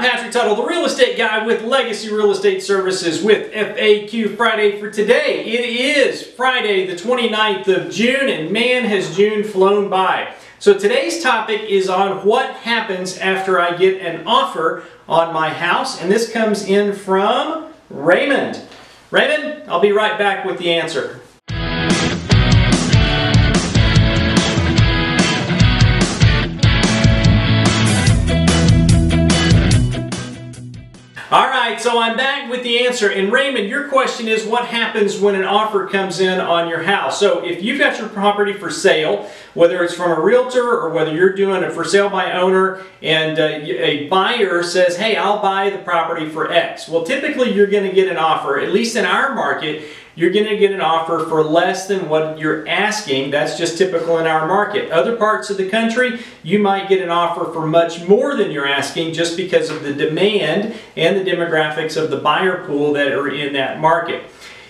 Patrick Tuttle, the real estate guy with Legacy Real Estate Services with FAQ Friday for today. It is Friday the 29th of June and man has June flown by. So today's topic is on what happens after I get an offer on my house and this comes in from Raymond. Raymond, I'll be right back with the answer. All right, so I'm back with the answer. And Raymond, your question is what happens when an offer comes in on your house? So if you've got your property for sale, whether it's from a realtor or whether you're doing it for sale by owner and uh, a buyer says, hey, I'll buy the property for X. Well, typically you're going to get an offer, at least in our market, you're going to get an offer for less than what you're asking. That's just typical in our market. Other parts of the country, you might get an offer for much more than you're asking just because of the demand and the demographics of the buyer pool that are in that market.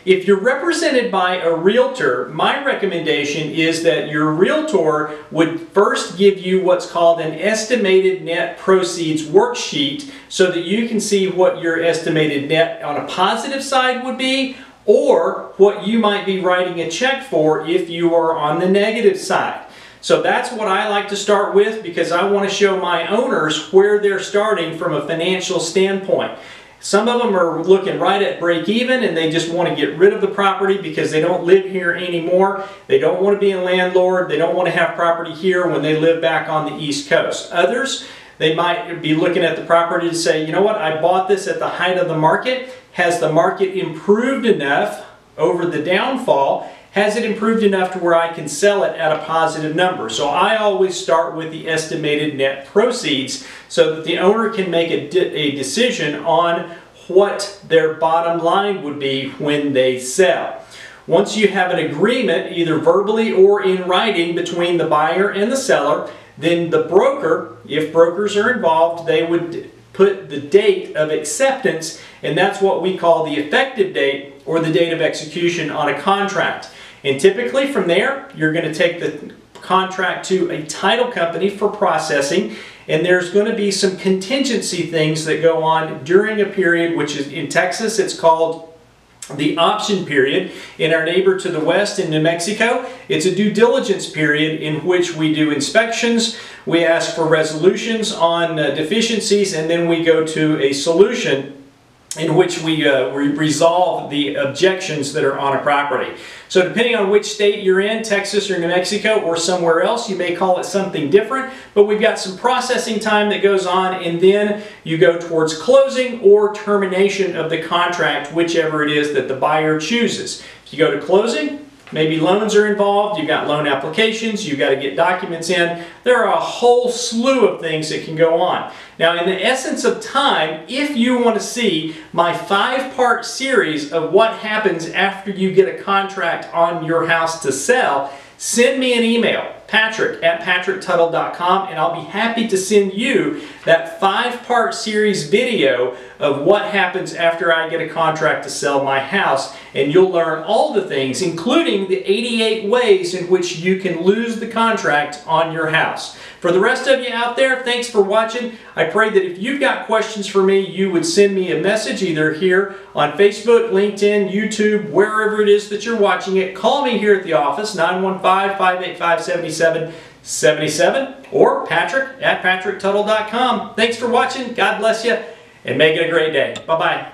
If you're represented by a realtor, my recommendation is that your realtor would first give you what's called an estimated net proceeds worksheet so that you can see what your estimated net on a positive side would be or what you might be writing a check for if you are on the negative side. So that's what I like to start with because I want to show my owners where they're starting from a financial standpoint. Some of them are looking right at break even and they just want to get rid of the property because they don't live here anymore. They don't want to be a landlord. They don't want to have property here when they live back on the East Coast. Others, they might be looking at the property to say, you know what, I bought this at the height of the market has the market improved enough over the downfall? Has it improved enough to where I can sell it at a positive number? So I always start with the estimated net proceeds so that the owner can make a, de a decision on what their bottom line would be when they sell. Once you have an agreement, either verbally or in writing, between the buyer and the seller, then the broker, if brokers are involved, they would put the date of acceptance, and that's what we call the effective date or the date of execution on a contract. And typically from there, you're going to take the contract to a title company for processing, and there's going to be some contingency things that go on during a period, which is in Texas, it's called the option period in our neighbor to the west in New Mexico. It's a due diligence period in which we do inspections, we ask for resolutions on uh, deficiencies, and then we go to a solution in which we, uh, we resolve the objections that are on a property. So depending on which state you're in, Texas or New Mexico or somewhere else, you may call it something different, but we've got some processing time that goes on and then you go towards closing or termination of the contract, whichever it is that the buyer chooses. If you go to closing, Maybe loans are involved, you've got loan applications, you've got to get documents in. There are a whole slew of things that can go on. Now, in the essence of time, if you want to see my five-part series of what happens after you get a contract on your house to sell, send me an email, patrick at patricktuttle.com, and I'll be happy to send you that five-part series video of what happens after I get a contract to sell my house. And you'll learn all the things, including the 88 ways in which you can lose the contract on your house. For the rest of you out there, thanks for watching. I pray that if you've got questions for me, you would send me a message either here on Facebook, LinkedIn, YouTube, wherever it is that you're watching it. Call me here at the office, 915-585-7777 or patrick at patricktuttle.com. Thanks for watching. God bless you and make it a great day. Bye-bye.